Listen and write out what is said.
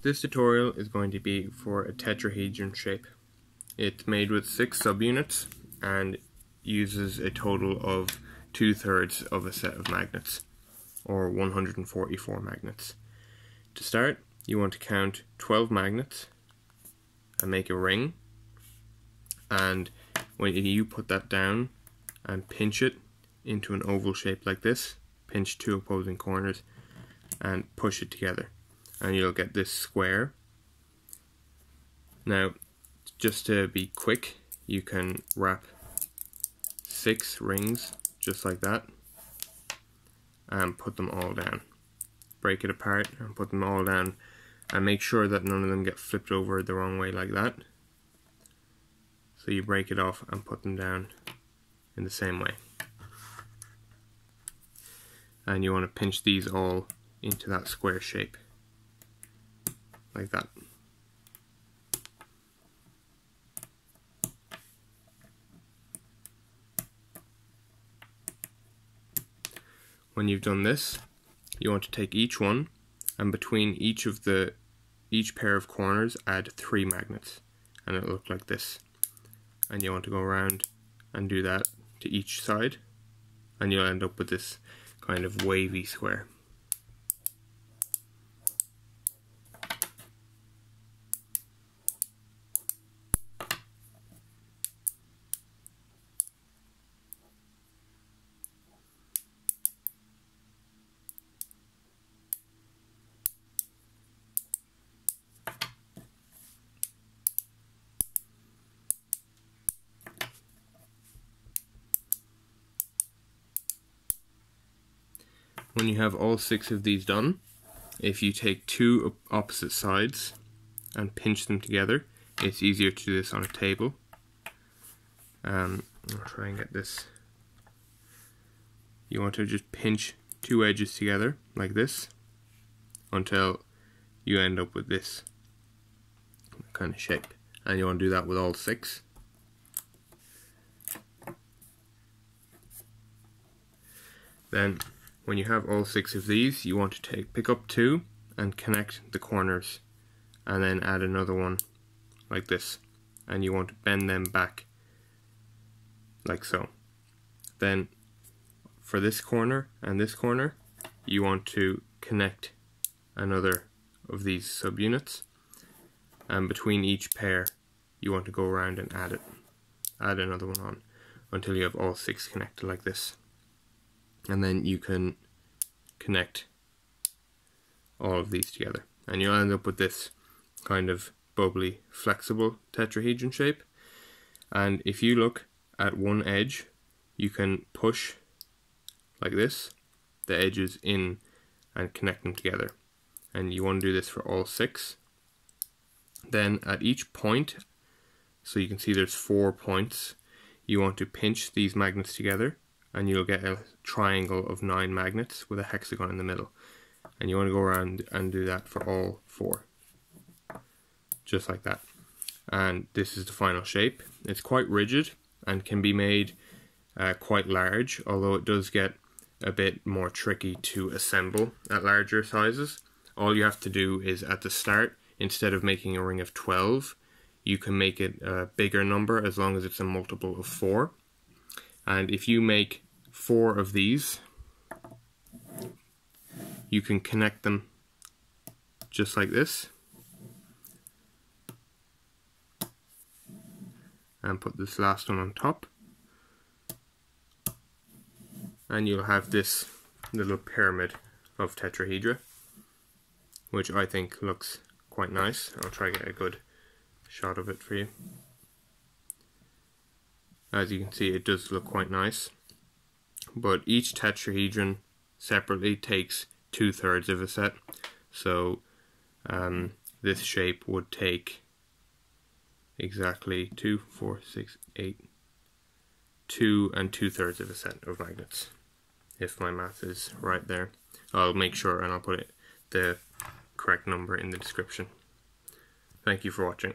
This tutorial is going to be for a tetrahedron shape. It's made with six subunits and uses a total of two thirds of a set of magnets or 144 magnets. To start, you want to count 12 magnets and make a ring and when you put that down and pinch it into an oval shape like this, pinch two opposing corners and push it together and you'll get this square. Now, just to be quick, you can wrap six rings just like that and put them all down. Break it apart and put them all down and make sure that none of them get flipped over the wrong way like that. So you break it off and put them down in the same way. And you want to pinch these all into that square shape like that. When you've done this, you want to take each one and between each of the each pair of corners add three magnets and it'll look like this. And you want to go around and do that to each side and you'll end up with this kind of wavy square. When you have all six of these done, if you take two opposite sides and pinch them together, it's easier to do this on a table. Um, I'll try and get this. You want to just pinch two edges together like this until you end up with this kind of shape. And you want to do that with all six. Then when you have all six of these, you want to take pick up two and connect the corners and then add another one like this and you want to bend them back like so. Then for this corner and this corner, you want to connect another of these subunits and between each pair you want to go around and add it add another one on until you have all six connected like this and then you can connect all of these together. And you'll end up with this kind of bubbly flexible tetrahedron shape. And if you look at one edge you can push like this. The edges in and connect them together. And you want to do this for all six. Then at each point so you can see there's four points you want to pinch these magnets together and you'll get a triangle of nine magnets with a hexagon in the middle. And you want to go around and do that for all four. Just like that. And this is the final shape. It's quite rigid and can be made uh, quite large although it does get a bit more tricky to assemble at larger sizes. All you have to do is at the start instead of making a ring of 12 you can make it a bigger number as long as it's a multiple of 4 and if you make four of these, you can connect them just like this. And put this last one on top. And you'll have this little pyramid of tetrahedra, which I think looks quite nice. I'll try to get a good shot of it for you. As you can see, it does look quite nice. But each tetrahedron separately takes two thirds of a set. So um, this shape would take exactly two, four, six, eight, two and two thirds of a set of magnets. If my math is right there, I'll make sure and I'll put it the correct number in the description. Thank you for watching.